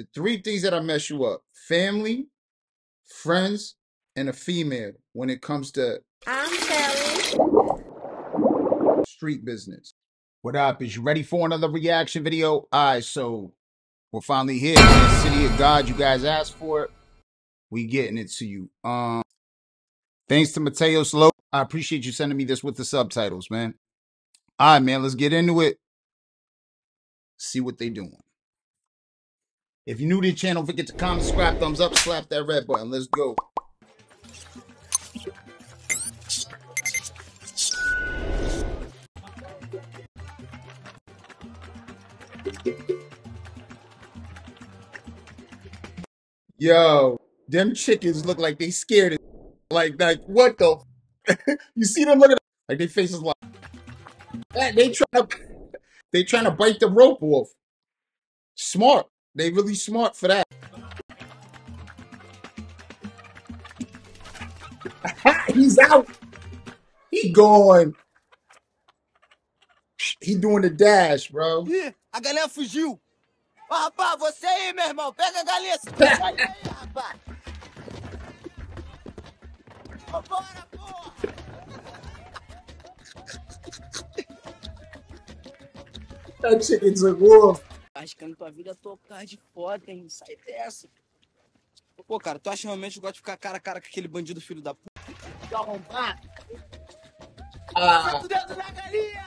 The three things that I mess you up: family, friends, and a female when it comes to I'm Kelly. street business. What up? Is you ready for another reaction video? Alright, so we're finally here. Man. City of God, you guys asked for it. We getting it to you. Um thanks to Mateos Low. I appreciate you sending me this with the subtitles, man. Alright, man, let's get into it. See what they doing. If you're new to the channel, forget to comment, subscribe, thumbs up, slap that red button. Let's go. Yo, them chickens look like they scared. Of, like, like what the? you see them looking like their faces like. They trying to, they trying to bite the rope off. Smart. They really smart for that. He's out. He going. He doing the dash, bro. Ih, a galinha fugiu. Ó, rapaz, você aí, meu irmão. Pega a galinha. Sai aí, rapaz. Vambora, porra. That chicken's a wolf. Arriscando tua vida tocar de foda, hein? Sai dessa. Pô, cara, tu acha realmente que eu gosto de ficar cara a cara com aquele bandido filho da puta? De arrombar? Ah, Tá dentro da galinha!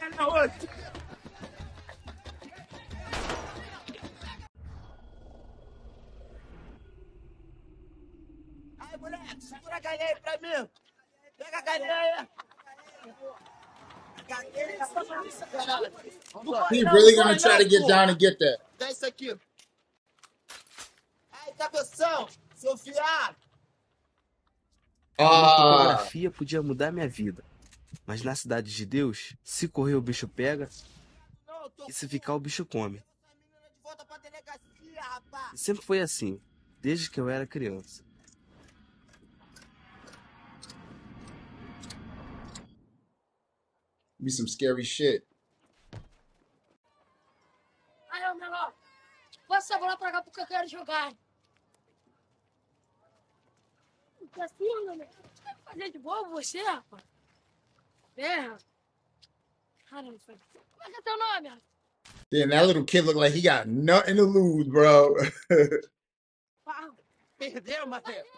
É na outra. Aí, moleque, segura a galinha aí pra mim. Pega a galinha aí. He really gonna try to get down and get that. Isso aqui. Aí, cabeção, seu fotografia podia mudar minha vida. Mas na cidade de Deus, se correr o bicho pega e se ficar o bicho come. sempre foi assim, desde que eu era criança. Be some scary shit. Aí, ô menor. Passa a bola pra cá porque eu quero jogar. Tá assim, meu Você vai fazer de boa você, rapaz? É, rapaz. Caramba, foi. Como é que é teu nome, rapaz? Damn, that little kid look like he got nothing to lose, bro. Pau. Perdeu, Matheus.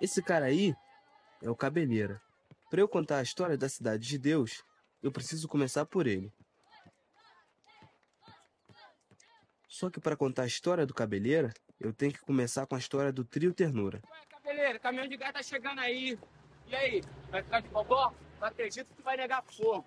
Esse cara aí é o Cabeleira. Para eu contar a história da cidade de Deus, eu preciso começar por ele. Só que para contar a história do Cabeleira, eu tenho que começar com a história do trio Ternura. Ué, cabeleiro, caminhão de gás tá chegando aí. E aí, vai ficar de bobó? Não acredito que vai negar fogo.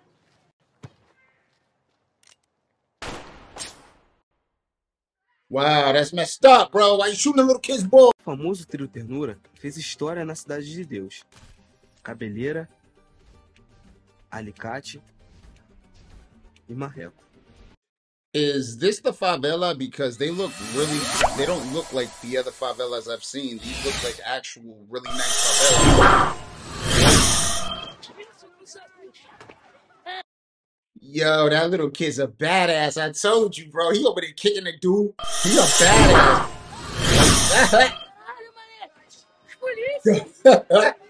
wow, that's messed up, bro. Why you shooting the little kid's bull? O famoso trio Ternura fez história na cidade de Deus. Cabeleira, Alicate e Marreco. Is this the favela? Because they look really, they don't look like the other favelas I've seen. These look like actual, really nice favelas. Yo, that little kid's a badass. I told you, bro. He over there kicking the dude. He a badass.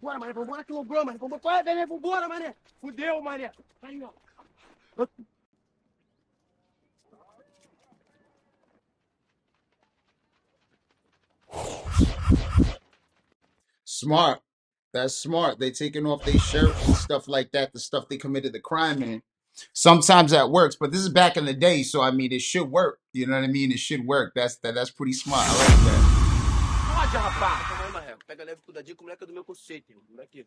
Bora, mané, vambora que logrou, mané. Vambora, vai, mané, vambora, mané. Fudeu, mané. Aí, ó. Smart. That's smart. They taking off their shirt and stuff like that, the stuff they committed the crime in. Sometimes that works, but this is back in the day, so I mean it should work. You know what I mean? It should work. That's that that's pretty smart. I like that. Pode, rapaz. Pega leve com o dadinho, que o moleque é do meu conceito, hein? Moleque.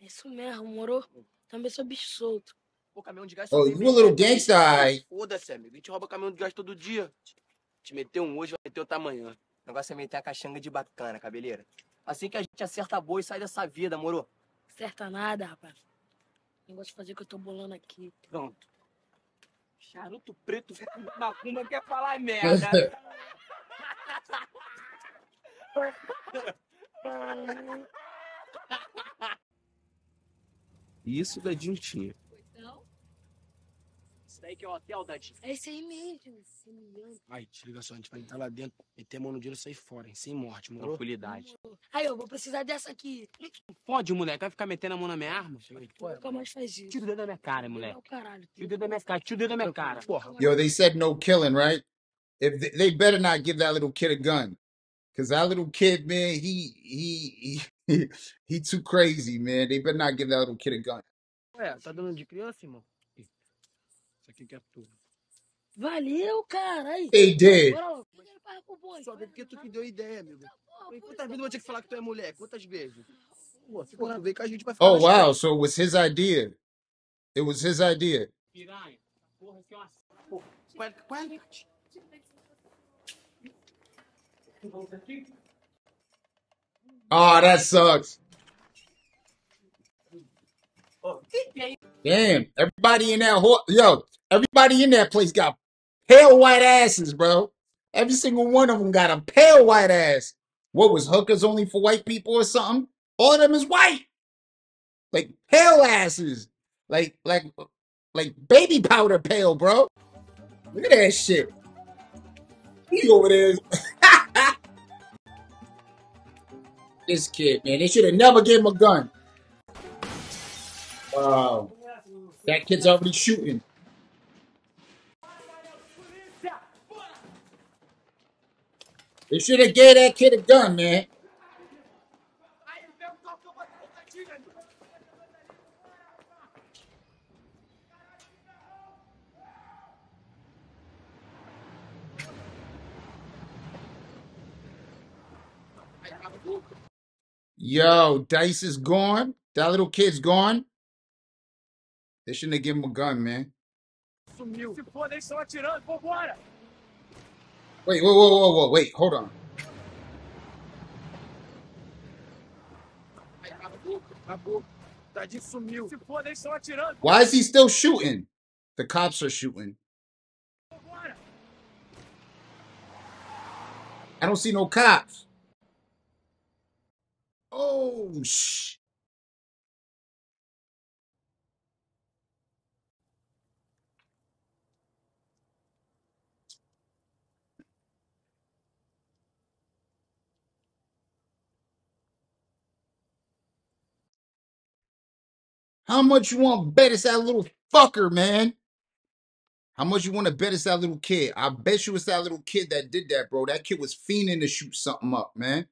Isso mesmo, moro? Também sou bicho solto. Pô, caminhão de gás Oh, you a little aí. Foda-se, amigo. A gente rouba caminhão de gás todo dia. Te meteu um hoje, vai meter outro amanhã. O negócio é meter a caixanga de bacana, cabeleira. Assim que a gente acerta a boa e sai dessa vida, moro. Acerta nada, rapaz. Negócio de fazer o que eu tô bolando aqui. Pronto. Charuto preto, macumba, quer falar merda. Isso o Dadinho tinha. Isso daí que é o hotel, Dadinho. É isso aí mesmo. Esse milhão. Aí, te liga só, a gente vai entrar lá dentro, meter a mão no dinheiro e sair fora, hein? Sem morte, moro? Tranquilidade. Aí, eu vou precisar dessa aqui. Fode, moleque. Vai ficar metendo a mão na minha arma? Nunca mais faz isso. Tira o dedo da minha cara, moleque. caralho. Tira o dedo da minha cara. Tira o dedo da minha cara. Porra, Yo, they said no killing, right? If they, they better not give that little kid a gun, cause that little kid, man, he he he he too crazy, man. They better not give that little kid a gun. Ué, tá dando de criança, irmão? Isso aqui que é tudo. Valeu, cara. Aí. They did. Bora lá. Ele vai pro bonde. Só porque tu que deu ideia, amigo. Porra, Quantas vezes eu vou ter que falar que tu é mulher? Quantas vezes? Pô, se tu vem com a gente vai falar. Oh wow, so it was his idea. It was his idea. Piranha. Porra, que é uma... Qual, qual é? Oh, that sucks. Damn, everybody in that yo, everybody in that place got pale white asses, bro. Every single one of them got a pale white ass. What was hookers only for white people or something? All of them is white, like pale asses, like like like baby powder pale, bro. Look at that shit. He over there. this kid, man, they should have never gave him a gun. Wow, that kid's already shooting. They should have gave that kid a gun, man. Yo, Dice is gone. That little kid's gone. They shouldn't have given him a gun, man. Sumiu. Se for, eles estão atirando. Vambora. Wait, whoa, whoa, whoa, whoa, wait, hold on. Acabou. Tadinho sumiu. Se for, eles estão atirando. Why is he still shooting? The cops are shooting. I don't see no cops. Oh, shh. How much you want to bet it's that little fucker, man? How much you want to bet it's that little kid? I bet you it's that little kid that did that, bro. That kid was fiending to shoot something up, man.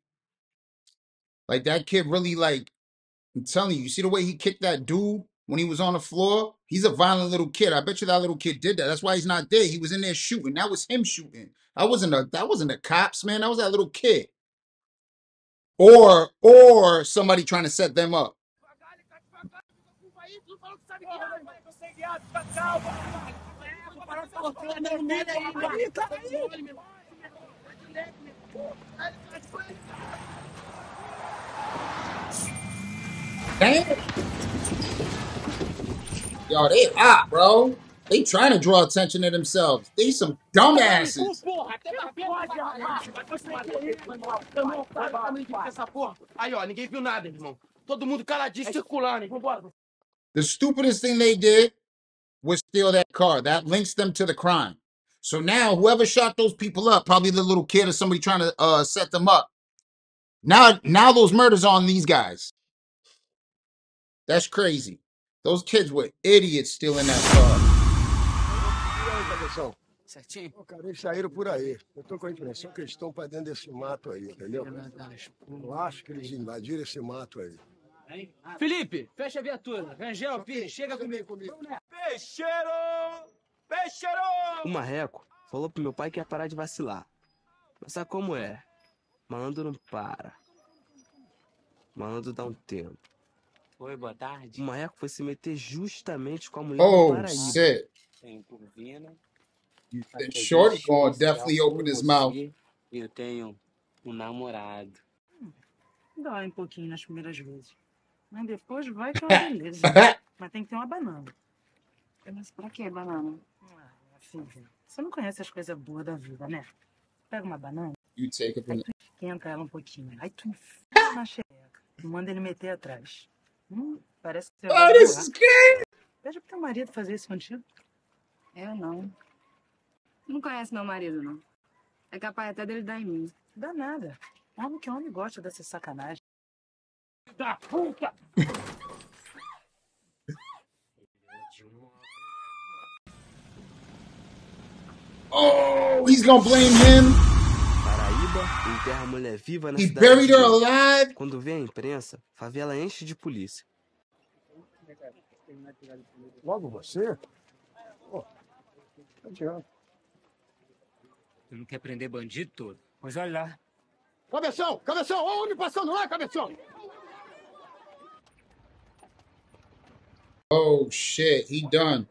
Like that kid really like I'm telling you, you see the way he kicked that dude when he was on the floor? He's a violent little kid. I bet you that little kid did that. That's why he's not there. He was in there shooting. That was him shooting. That wasn't a that wasn't the cops, man. That was that little kid. Or or somebody trying to set them up. Aí, tu falou que sabe guiar. Vai, eu sei guiar. Fica calmo. É, vou parar de cortar no meio aí, cara. Tá aí. Damn. Yo, they hot, bro. They trying to draw attention to themselves. They some dumbasses. The stupidest thing they did was steal that car. That links them to the crime. So now whoever shot those people up, probably the little kid or somebody trying to uh, set them up. Now, now those murders on these guys. That's crazy. Those kids were idiots stealing that car. Atenção. Certinho? Pô, cara, eles saíram por aí. Eu tô com a impressão que eles estão pra dentro desse mato aí, entendeu? Eu acho que eles invadiram esse mato aí. Felipe, fecha a viatura. Rangel, Pires, chega comigo. Peixeiro! Peixeiro! O marreco falou pro meu pai que ia parar de vacilar. Mas sabe como é? Malandro não para. Malandro dá um tempo. Oi, boa tarde. O marreco foi se meter justamente com a mulher do Oh Paraíba. shit! Tenho Corvina. That shorty gonna definitely open his mouth. Eu tenho um namorado. Dói um pouquinho nas primeiras vezes. Mas depois vai que é uma beleza. Mas tem que ter uma banana. Mas pra que banana? Ah, filha, você não conhece as coisas boas da vida, né? Pega uma banana, you take it from esquenta ela um pouquinho. Aí tu enfia na xereca. Manda ele meter atrás. Hum, parece que você vai this voar. is good. Pede pro teu marido fazer isso contigo. Eu não. Não conhece meu marido, não. É capaz até dele dar em mim. Dá nada. Homem que homem gosta dessa sacanagem. Da puta! Oh, he's gonna blame him. Enterra a mulher viva na He cidade de alive. Quando vê a imprensa, favela enche de polícia. Logo você? Pô, não adianta. Tu não quer prender bandido todo? Pois olha lá. Cabeção, cabeção, olha o homem passando lá, cabeção. Oh shit, he done.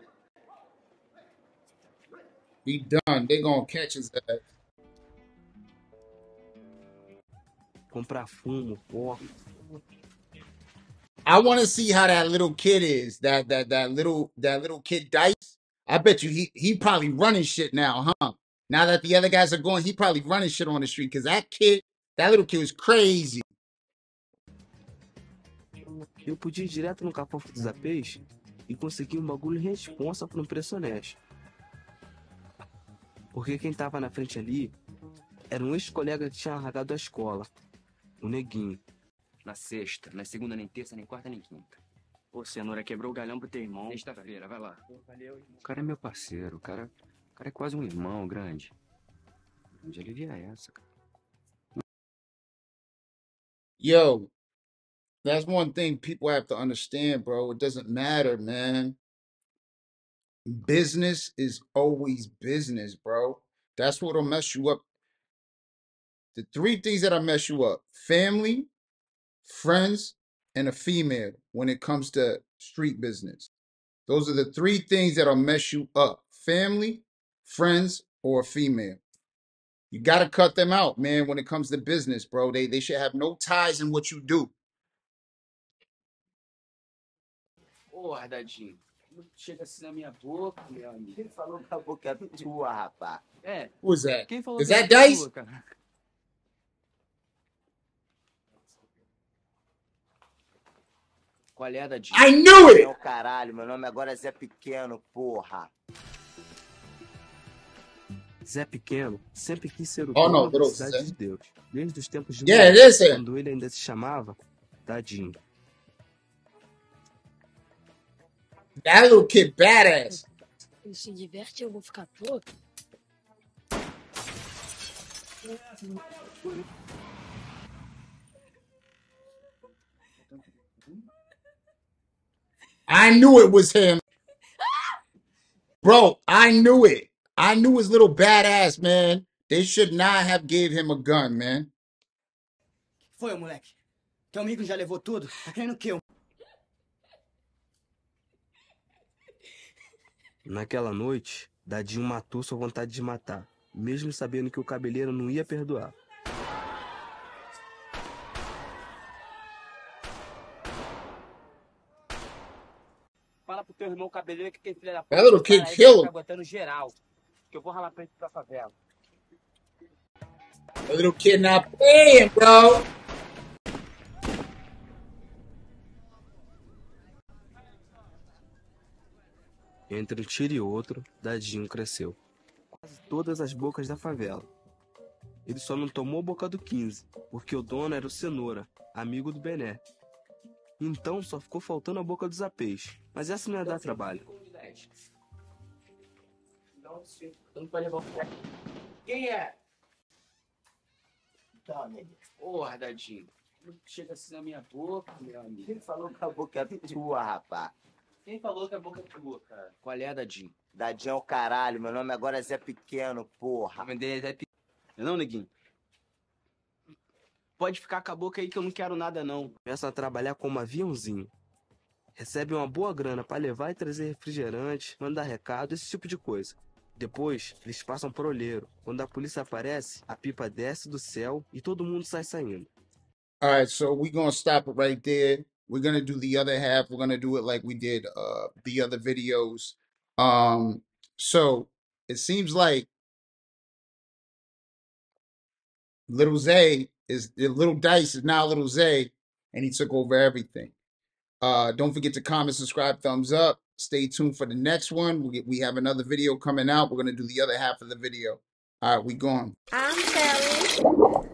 He done. They gonna catch his ass. Comprar fumo, pó. I want to see how that little kid is. That that that little that little kid Dice. I bet you he he probably running shit now, huh? Now that the other guys are going, he probably running shit on the street because that kid, that little kid was crazy. Eu podia ir direto no Capão dos Apês e conseguir um bagulho responsa por um preço honesto. Porque quem tava na frente ali era um ex-colega que tinha largado a escola, o Neguinho. Na sexta, na segunda, nem terça, nem quarta, nem quinta. Pô, cenoura quebrou o galhão pro teu irmão. Sexta-feira, vai lá. O cara é meu parceiro, o cara, o cara é quase um irmão grande. Onde ele via essa, cara? Yo, that's one thing people have to understand, bro. It doesn't matter, man. Business is always business, bro. That's what'll mess you up. The three things that'll mess you up family, friends, and a female when it comes to street business. Those are the three things that'll mess you up family, friends, or a female. You got to cut them out, man, when it comes to business, bro. They, they should have no ties in what you do. Porra, Dadinho. Chega assim na minha boca, meu amigo. Quem falou que a boca é tua, rapaz? É, Who is that? quem falou Is que that é Dice? tua, cara? Qual é, Dadinho? I knew it! Meu caralho, meu nome agora é Zé Pequeno, porra. Zé Pequeno sempre quis ser o Oh, dono no, da bro, cidade Zé. de Deus, desde os tempos de Yeah, is him. quando ele ainda se chamava Dadinho. That little kid badass. Ele se diverte, eu vou ficar todo. I knew it was him. Bro, I knew it. I knew his little badass, man. They should not have gave him a gun, man. Foi, moleque. Teu amigo já levou tudo? Tá querendo o quê? Naquela noite, Dadinho matou sua vontade de matar, mesmo sabendo que o cabeleiro não ia perdoar. Fala pro teu irmão cabeleiro que tem filha da esse kid cara aí killed tá aguentando geral. Que eu vou ralar pra ele pra favela. The little kid not playing, bro. Entre um tiro e outro, Dadinho cresceu. Quase todas as bocas da favela. Ele só não tomou boca do 15, porque o dono era o Cenoura, amigo do Bené. Então só ficou faltando a boca dos apês. Mas essa não ia dar trabalho. O Quem é? Tá. Porra, Dadinho. Chega assim na minha boca, meu amigo. Quem falou que a boca é tua, rapaz? Quem falou que a boca é tua, cara? Qual é, Dadinho? Dadinho é o caralho, meu nome agora é Zé Pequeno, O porra. nome dele é Zé Pe- Não, neguinho? Pode ficar com a boca aí que eu não quero nada, não. Começa a trabalhar como aviãozinho. Recebe uma boa grana para levar e trazer refrigerante, mandar recado, esse tipo de coisa. Depois, eles passam por olheiro. Quando a polícia aparece, a pipa desce do céu e todo mundo sai saindo. All right, so we're gonna stop it right there. We're gonna do the other half. We're gonna do it like we did uh the other videos. Um, so it seems like little Zay is the little Dice is now little Zay, and he took over everything. Uh, don't forget to comment, subscribe, thumbs up. Stay tuned for the next one. We we have another video coming out. We're gonna do the other half of the video. All right, we going. I'm Sally.